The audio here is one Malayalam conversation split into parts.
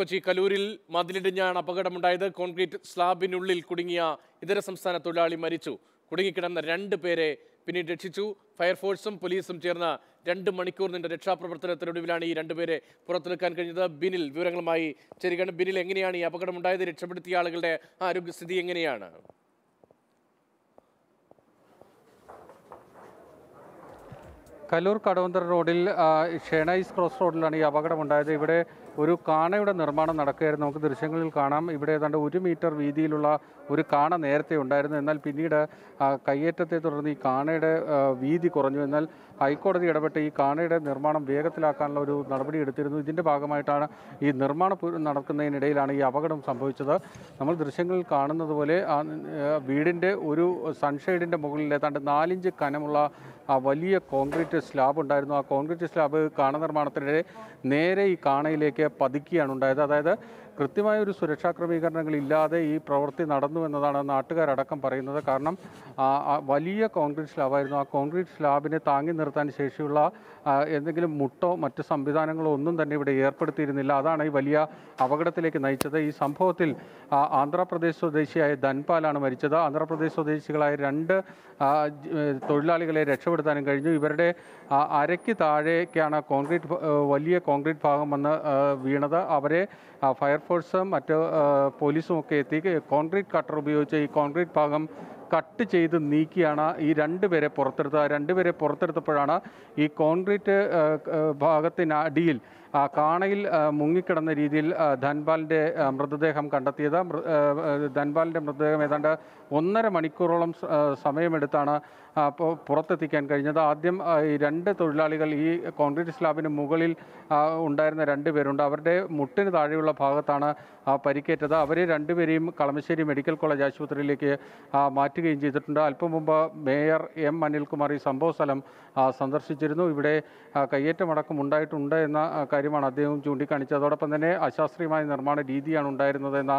കൊച്ചി കലൂരിൽ മതിലിടിഞ്ഞാണ് അപകടമുണ്ടായത്. കോൺക്രീറ്റ് സ്ലാബിനുള്ളിൽ കുടുങ്ങിയ ഇതര സംസ്ഥാന തൊഴിലാളി മരിച്ചു. കുടുങ്ങിക്കിടന്ന രണ്ട് പേരെ പിന്നീട് രക്ഷിച്ചു. ഫയർഫോഴ്സും പോലീസും ചേർന്ന് രണ്ട് മണിക്കൂർ നീണ്ട രക്ഷാപ്രവർത്തനത്തിനൊടുവിലാണ് ഈ രണ്ടുപേരെ പുറത്തെടുക്കാൻ കഴിഞ്ഞത്. ബിനിൽ വിവരങ്ങളുമായി ചേരുകയാണ്. ബിനിൽ എങ്ങനെയാണ് ഈ അപകടമുണ്ടായത്? രക്ഷപ്പെടുത്തിയ ആളുകളുടെ ആരോഗ്യസ്ഥിതി എങ്ങനെയാണ്? കലൂർ കടവന്തർ റോഡിൽ ഷേണൈസ് ക്രോസ് റോഡിലാണ് ഈ അപകടമുണ്ടായത് ഇവിടെ ഒരു കാണയുടെ നിർമ്മാണം നടക്കുകയായിരുന്നു. നമുക്ക് ദൃശ്യങ്ങളിൽ കാണാം. ഇവിടെ ഏതാണ്ട് ഒരു മീറ്റർ വീതിയിലുള്ള ഒരു കാണ നേരത്തെ ഉണ്ടായിരുന്നു. എന്നാൽ പിന്നീട് കയ്യേറ്റത്തെ തുടർന്ന് ഈ കാണയുടെ വീതി കുറഞ്ഞു. എന്നാൽ ഹൈക്കോടതി ഇടപെട്ട് ഈ കാണയുടെ നിർമ്മാണം വേഗത്തിലാക്കാനുള്ള ഒരു നടപടി എടുത്തിരുന്നു. ഇതിന്റെ ഭാഗമായിട്ടാണ് ഈ നിർമ്മാണം നടക്കുന്നതിനിടയിലാണ് ഈ അപകടം സംഭവിച്ചത്. നമ്മൾ ദൃശ്യങ്ങളിൽ കാണുന്നത് പോലെ വീടിന്റെ ഒരു സൺഷെയ്ഡിന്റെ മുകളിൽ ഏതാണ്ട് നാലിഞ്ച് കനമുള്ള ആ വലിയ കോൺക്രീറ്റ് സ്ലാബ് ഉണ്ടായിരുന്നു. ആ കോൺക്രീറ്റ് സ്ലാബ് കാണ നിർമ്മാണത്തിനിടെ നേരെ ഈ കാണയിലേക്ക് പതിക്കുകയാണ് ഉണ്ടായത്. അതായത് കൃത്യമായ ഒരു സുരക്ഷാ ക്രമീകരണങ്ങൾ ഇല്ലാതെ ഈ പ്രവൃത്തി നടന്നു എന്നതാണ് നാട്ടുകാരടക്കം പറയുന്നത്. കാരണം വലിയ കോൺക്രീറ്റ് സ്ലാബായിരുന്നു. ആ കോൺക്രീറ്റ് സ്ലാബിനെ താങ്ങി നിർത്താൻ ശേഷിയുള്ള എന്തെങ്കിലും മുട്ടോ മറ്റ് സംവിധാനങ്ങളോ ഒന്നും തന്നെ ഇവിടെ ഏർപ്പെടുത്തിയിരുന്നില്ല. അതാണ് ഈ വലിയ അപകടത്തിലേക്ക് നയിച്ചത്. ഈ സംഭവത്തിൽ ആന്ധ്രാപ്രദേശ് സ്വദേശിയായ ധൻപാലാണ് മരിച്ചത്. ആന്ധ്രാപ്രദേശ് സ്വദേശികളായ രണ്ട് തൊഴിലാളികളെ ജ- രക്ഷപ്പെടുത്താനും കഴിഞ്ഞു. ഇവരുടെ അരയ്ക്ക് താഴേക്കാണ് കോൺക്രീറ്റ് വലിയ കോൺക്രീറ്റ് ഭാഗം വന്ന് വീണത്. അവരെ ഫയർഫോഴ്സും മറ്റ് പോലീസും ഒക്കെ എത്തി. കോൺക്രീറ്റ് കട്ടർ ഉപയോഗിച്ച് ഈ കോൺക്രീറ്റ് ഭാഗം കട്ട് ചെയ്ത് നീക്കിയാണ് ഈ രണ്ടുപേരെ പുറത്തെടുത്തത്. രണ്ടുപേരെ പുറത്തെടുത്തപ്പോഴാണ് ഈ കോൺക്രീറ്റ് ഭാഗത്തിനടിയിൽ കാണയിൽ മുങ്ങിക്കിടന്ന രീതിയിൽ ധൻപാലിന്റെ മൃതദേഹം കണ്ടെത്തിയത്. ധൻപാലിന്റെ മൃതദേഹം ഏതാണ്ട് ഒന്നര മണിക്കൂറോളം സമയമെടുത്താണ് പുറത്തെത്തിക്കാൻ കഴിഞ്ഞത്. ആദ്യം ഈ രണ്ട് തൊഴിലാളികൾ ഈ കോൺക്രീറ്റ് സ്ലാബിന് മുകളിൽ ഉണ്ടായിരുന്ന രണ്ട് പേരുണ്ട്. അവരുടെ മുട്ടിന് താഴെയുള്ള ഭാഗത്താണ് പരിക്കേറ്റത്. അവരെ രണ്ടുപേരെയും കളമശ്ശേരി മെഡിക്കൽ കോളേജ് ആശുപത്രിയിലേക്ക് മാറ്റുകയും ചെയ്തിട്ടുണ്ട്. അല്പം മുമ്പ് മേയർ എം അനിൽകുമാർ ഈ സംഭവ സ്ഥലം സന്ദർശിച്ചിരുന്നു. ഇവിടെ കയ്യേറ്റമടക്കം ഉണ്ടായിട്ടുണ്ട് എന്ന ആ, കാര്യമാണ് അദ്ദേഹം ചൂണ്ടിക്കാണിച്ചത്. അതോടൊപ്പം തന്നെ അശാസ്ത്രീയമായ നിർമ്മാണ രീതിയാണ് ഉണ്ടായിരുന്നത് എന്ന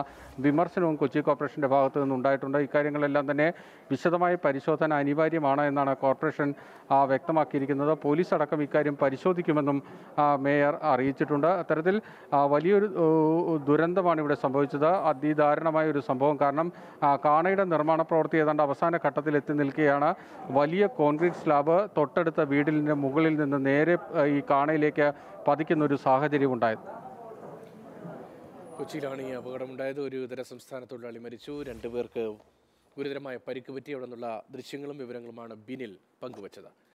വിമർശനവും കൊച്ചി കോർപ്പറേഷന്റെ ഭാഗത്തു നിന്നുണ്ടായിട്ടുണ്ട് ഇക്കാര്യങ്ങളെല്ലാം തന്നെ വിശദമായ പരിശോധന അനിവാര്യമാണ് എന്നാണ് കോർപ്പറേഷൻ വ്യക്തമാക്കിയിരിക്കുന്നത്. പോലീസ് അടക്കം ഇക്കാര്യം പരിശോധിക്കുമെന്നും മേയർ അറിയിച്ചിട്ടുണ്ട്. അത്തരത്തിൽ വലിയൊരു ദുരന്തമാണ് ഇവിടെ സംഭവിച്ചത്. അതിദാരുണമായ ഒരു സംഭവം കാരണം കാണയുടെ നിർമ്മാണ പ്രവൃത്തി ഏതാണ്ട് അവസാന ഘട്ടത്തിൽ എത്തി നിൽക്കുകയാണ്. വലിയ കോൺക്രീറ്റ് സ്ലാബ് തൊട്ടടുത്ത വീടിന്റെ മുകളിൽ നിന്ന് നേരെ ഈ കാണയിലേക്ക് പതിക്കുന്ന ഒരു സാഹചര്യം ഉണ്ടായത്. കൊച്ചിയിലാണ് ഈ അപകടമുണ്ടായത്. ഒരു ഇതര സംസ്ഥാന തൊഴിലാളി മരിച്ചു. രണ്ടുപേർക്ക് ഗുരുതരമായ പരിക്ക് പറ്റി. അവിടെ നിന്നുള്ള ദൃശ്യങ്ങളും വിവരങ്ങളുമാണ് ബിനിൽ പങ്കുവച്ചത്.